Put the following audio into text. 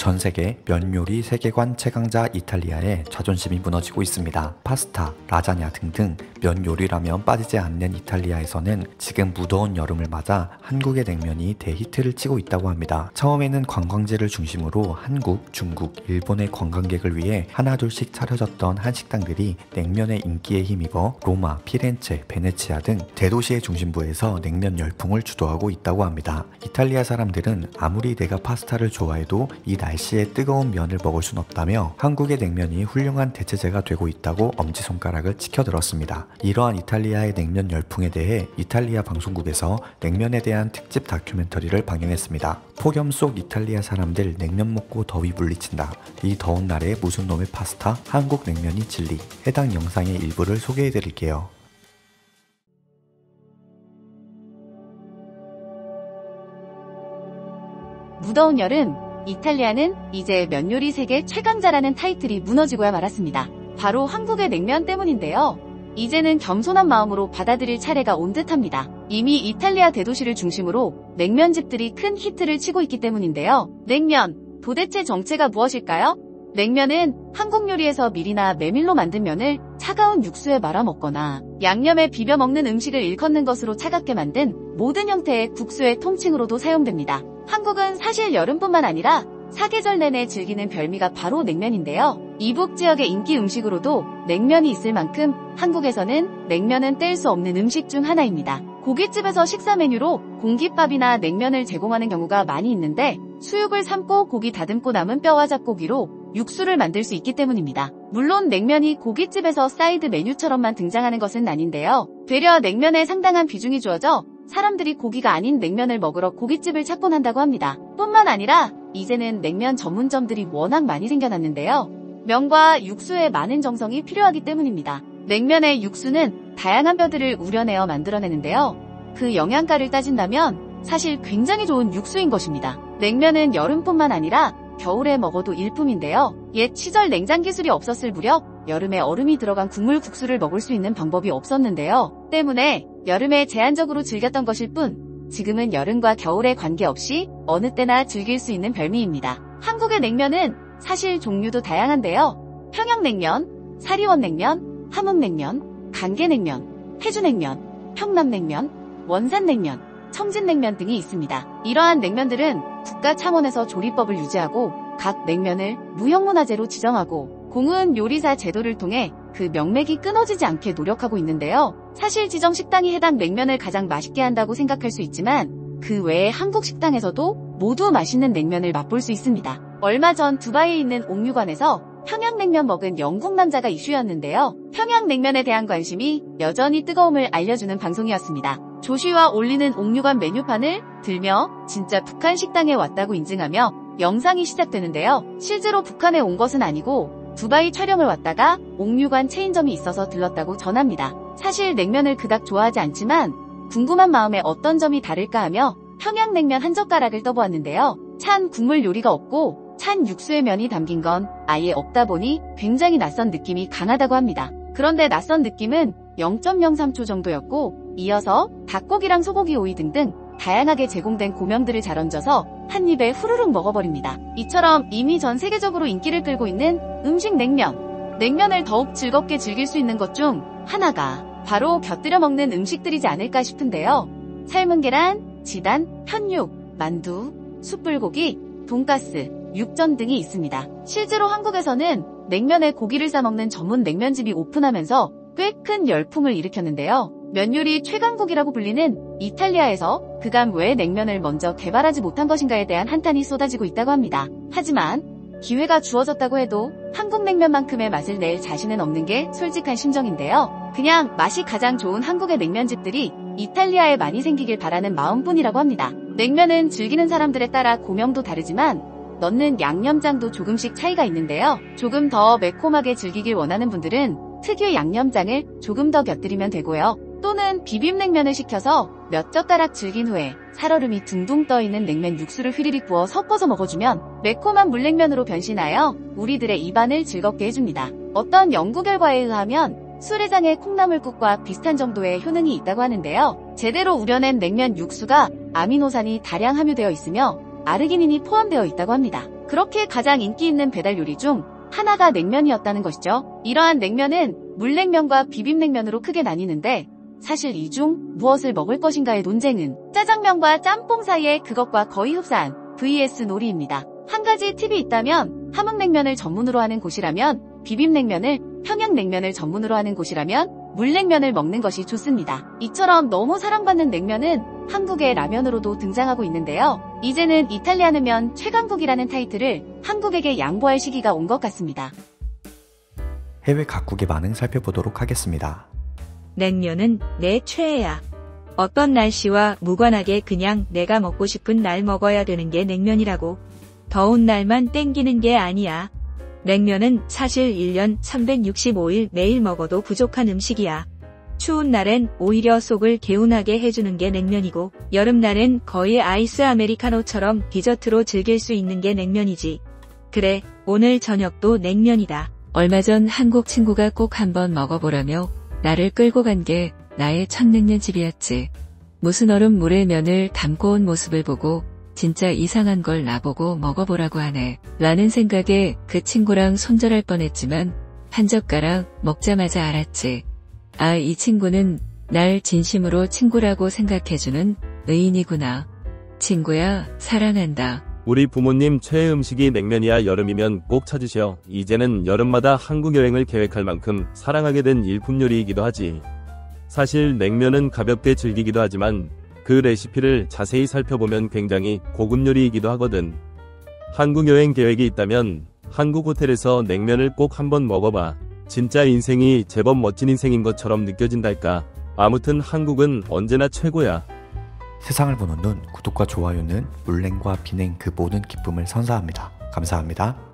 전 세계 면 요리 세계관 최강자 이탈리아의 자존심이 무너지고 있습니다. 파스타, 라자냐 등등 면 요리라면 빠지지 않는 이탈리아에서는 지금 무더운 여름을 맞아 한국의 냉면이 대히트를 치고 있다고 합니다. 처음에는 관광지를 중심으로 한국, 중국, 일본의 관광객을 위해 하나둘씩 차려졌던 한식당들이 냉면의 인기에 힘입어 로마, 피렌체, 베네치아 등 대도시의 중심부에서 냉면 열풍을 주도하고 있다고 합니다. 이탈리아 사람들은 아무리 내가 파스타를 좋아해도 이 날 씨에 뜨거운 면을 먹을 순 없다며 한국의 냉면이 훌륭한 대체제가 되고 있다고 엄지손가락을 치켜들었습니다. 이러한 이탈리아의 냉면 열풍에 대해 이탈리아 방송국에서 냉면에 대한 특집 다큐멘터리를 방영했습니다. 폭염 속 이탈리아 사람들 냉면 먹고 더위 물리친다. 이 더운 날에 무슨 놈의 파스타? 한국 냉면이 진리. 해당 영상의 일부를 소개해 드릴게요. 무더운 여름, 이탈리아는 이제 면 요리 세계 최강자라는 타이틀이 무너지고야 말았습니다. 바로 한국의 냉면 때문인데요. 이제는 겸손한 마음으로 받아들일 차례가 온 듯합니다. 이미 이탈리아 대도시를 중심으로 냉면집들이 큰 히트를 치고 있기 때문인데요. 냉면, 도대체 정체가 무엇일까요? 냉면은 한국 요리에서 밀이나 메밀로 만든 면을 차가운 육수에 말아 먹거나 양념에 비벼 먹는 음식을 일컫는 것으로 차갑게 만든 모든 형태의 국수의 통칭으로도 사용됩니다. 한국은 사실 여름뿐만 아니라 사계절 내내 즐기는 별미가 바로 냉면인데요. 이북 지역의 인기 음식으로도 냉면이 있을 만큼 한국에서는 냉면은 뗄 수 없는 음식 중 하나입니다. 고깃집에서 식사 메뉴로 공깃밥이나 냉면을 제공하는 경우가 많이 있는데 수육을 삶고 고기 다듬고 남은 뼈와 잡고기로 육수를 만들 수 있기 때문입니다. 물론 냉면이 고깃집에서 사이드 메뉴처럼만 등장하는 것은 아닌데요. 되려 냉면에 상당한 비중이 주어져 사람들이 고기가 아닌 냉면을 먹으러 고깃집을 찾곤 한다고 합니다. 뿐만 아니라 이제는 냉면 전문점들이 워낙 많이 생겨났는데요. 면과 육수에 많은 정성이 필요하기 때문입니다. 냉면의 육수는 다양한 뼈들을 우려내어 만들어내는데요. 그 영양가를 따진다면 사실 굉장히 좋은 육수인 것입니다. 냉면은 여름뿐만 아니라 겨울에 먹어도 일품인데요. 옛 시절 냉장 기술이 없었을 무렵 여름에 얼음이 들어간 국물 국수를 먹을 수 있는 방법이 없었는데요. 때문에 여름에 제한적으로 즐겼던 것일 뿐 지금은 여름과 겨울에 관계없이 어느 때나 즐길 수 있는 별미입니다. 한국의 냉면은 사실 종류도 다양한데요. 평양냉면, 사리원냉면, 함흥냉면, 강계냉면, 해주냉면, 평남냉면, 원산냉면, 청진냉면 등이 있습니다. 이러한 냉면들은 국가 차원에서 조리법을 유지하고 각 냉면을 무형문화재로 지정하고 공은 요리사 제도를 통해 그 명맥이 끊어지지 않게 노력하고 있는데요. 사실 지정 식당이 해당 냉면을 가장 맛있게 한다고 생각할 수 있지만 그 외에 한국 식당에서도 모두 맛있는 냉면을 맛볼 수 있습니다. 얼마 전 두바이에 있는 옥류관에서 평양냉면 먹은 영국 남자가 이슈였는데요. 평양냉면에 대한 관심이 여전히 뜨거움을 알려주는 방송이었습니다. 조시와 올리는 옥류관 메뉴판을 들며 진짜 북한 식당에 왔다고 인증하며 영상이 시작되는데요. 실제로 북한에 온 것은 아니고 두바이 촬영을 왔다가 옥류관 체인점이 있어서 들렀다고 전합니다. 사실 냉면을 그닥 좋아하지 않지만 궁금한 마음에 어떤 점이 다를까 하며 평양냉면 한 젓가락을 떠보았는데요. 찬 국물 요리가 없고 찬 육수의 면이 담긴 건 아예 없다 보니 굉장히 낯선 느낌이 강하다고 합니다. 그런데 낯선 느낌은 0.03초 정도였고 이어서 닭고기랑 소고기 오이 등등 다양하게 제공된 고명들을 잘 얹어서 한 입에 후루룩 먹어버립니다. 이처럼 이미 전 세계적으로 인기를 끌고 있는 음식 냉면. 냉면을 더욱 즐겁게 즐길 수 있는 것 중 하나가 바로 곁들여 먹는 음식들이지 않을까 싶은데요. 삶은 계란, 지단, 편육, 만두, 숯불고기, 돈가스, 육전 등이 있습니다. 실제로 한국에서는 냉면에 고기를 싸먹는 전문 냉면집이 오픈하면서 꽤 큰 열풍을 일으켰는데요. 면 요리 최강국이라고 불리는 이탈리아에서 그간 왜 냉면을 먼저 개발하지 못한 것인가에 대한 한탄이 쏟아지고 있다고 합니다. 하지만 기회가 주어졌다고 해도 한국 냉면만큼의 맛을 낼 자신은 없는 게 솔직한 심정인데요. 그냥 맛이 가장 좋은 한국의 냉면집들이 이탈리아에 많이 생기길 바라는 마음뿐이라고 합니다. 냉면은 즐기는 사람들에 따라 고명도 다르지만 넣는 양념장도 조금씩 차이가 있는데요. 조금 더 매콤하게 즐기길 원하는 분들은 특유의 양념장을 조금 더 곁들이면 되고요. 또는 비빔냉면을 시켜서 몇 젓가락 즐긴 후에 살얼음이 둥둥 떠있는 냉면 육수를 휘리릭 부어 섞어서 먹어주면 매콤한 물냉면으로 변신하여 우리들의 입안을 즐겁게 해줍니다. 어떤 연구 결과에 의하면 수레장의 콩나물국과 비슷한 정도의 효능이 있다고 하는데요. 제대로 우려낸 냉면 육수가 아미노산이 다량 함유되어 있으며 아르기닌이 포함되어 있다고 합니다. 그렇게 가장 인기 있는 배달 요리 중 하나가 냉면이었다는 것이죠. 이러한 냉면은 물냉면과 비빔냉면으로 크게 나뉘는데 사실 이 중 무엇을 먹을 것인가의 논쟁은 짜장면과 짬뽕 사이의 그것과 거의 흡사한 vs 놀이입니다. 한 가지 팁이 있다면 함흥냉면을 전문으로 하는 곳이라면 비빔냉면을 평양냉면을 전문으로 하는 곳이라면 물냉면을 먹는 것이 좋습니다. 이처럼 너무 사랑받는 냉면은 한국의 라면으로도 등장하고 있는데요. 이제는 이탈리아는 면 최강국이라는 타이틀을 한국에게 양보할 시기가 온 것 같습니다. 해외 각국의 반응 살펴보도록 하겠습니다. 냉면은 내 최애야. 어떤 날씨와 무관하게 그냥 내가 먹고 싶은 날 먹어야 되는 게 냉면이라고. 더운 날만 땡기는 게 아니야. 냉면은 사실 1년 365일 매일 먹어도 부족한 음식이야. 추운 날엔 오히려 속을 개운하게 해주는 게 냉면이고, 여름날엔 거의 아이스 아메리카노처럼 디저트로 즐길 수 있는 게 냉면이지. 그래, 오늘 저녁도 냉면이다. 얼마 전 한국 친구가 꼭 한번 먹어보라며 나를 끌고 간 게 나의 첫 냉면집이었지. 무슨 얼음 물에 면을 담고 온 모습을 보고 진짜 이상한 걸 나보고 먹어보라고 하네. 라는 생각에 그 친구랑 손절할 뻔했지만 한 젓가락 먹자마자 알았지. 아, 이 친구는 날 진심으로 친구라고 생각해주는 의인이구나. 친구야, 사랑한다. 우리 부모님 최애 음식이 냉면이야 여름이면 꼭 찾으셔. 이제는 여름마다 한국 여행을 계획할 만큼 사랑하게 된 일품 요리이기도 하지. 사실 냉면은 가볍게 즐기기도 하지만 그 레시피를 자세히 살펴보면 굉장히 고급 요리이기도 하거든. 한국 여행 계획이 있다면 한국 호텔에서 냉면을 꼭 한번 먹어봐. 진짜 인생이 제법 멋진 인생인 것처럼 느껴진달까. 아무튼 한국은 언제나 최고야. 세상을 보는 눈, 구독과 좋아요는 물냉과 비냉 그 모든 기쁨을 선사합니다. 감사합니다.